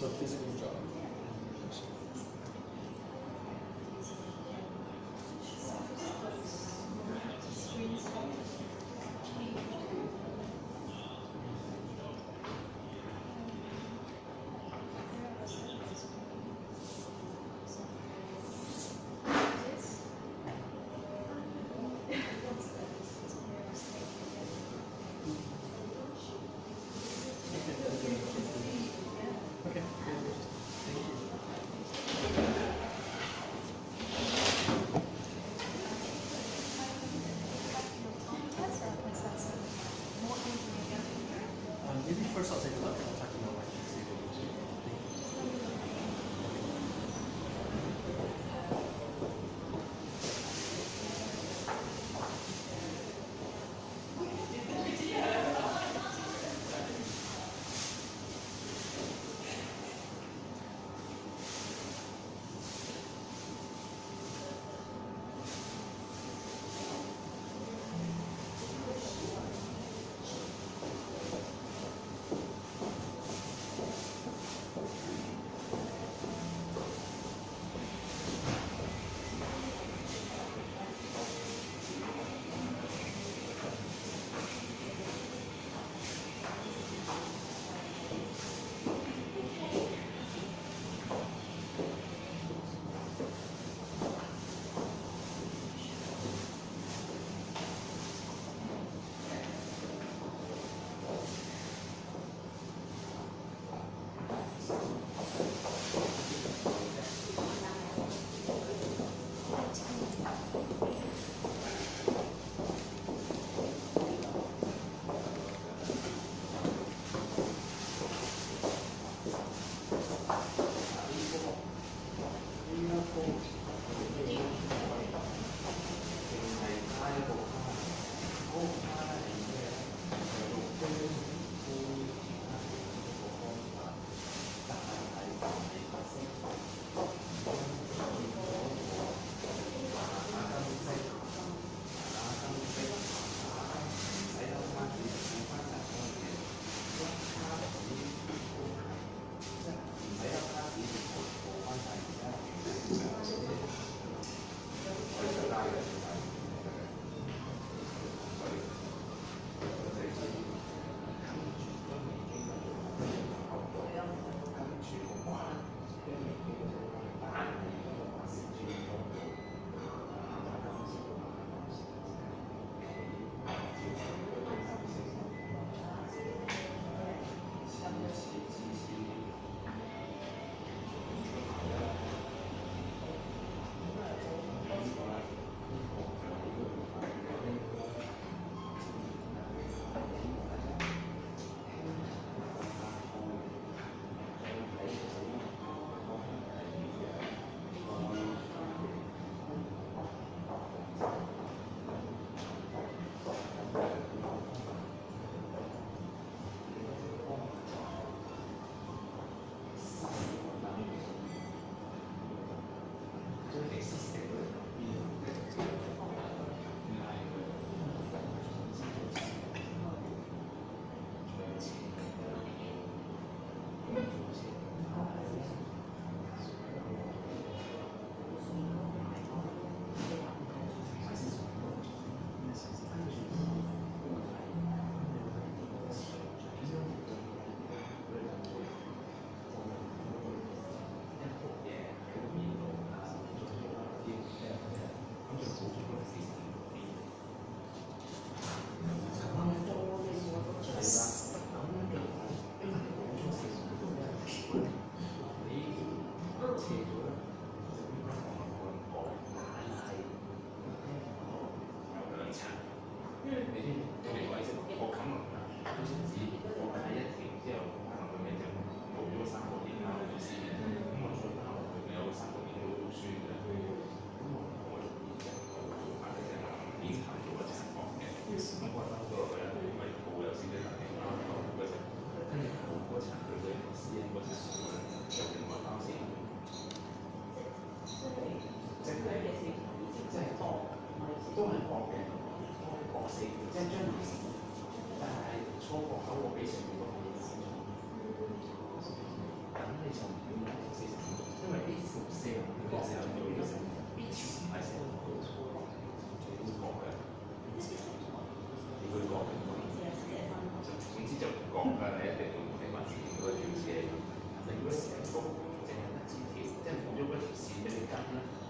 So government.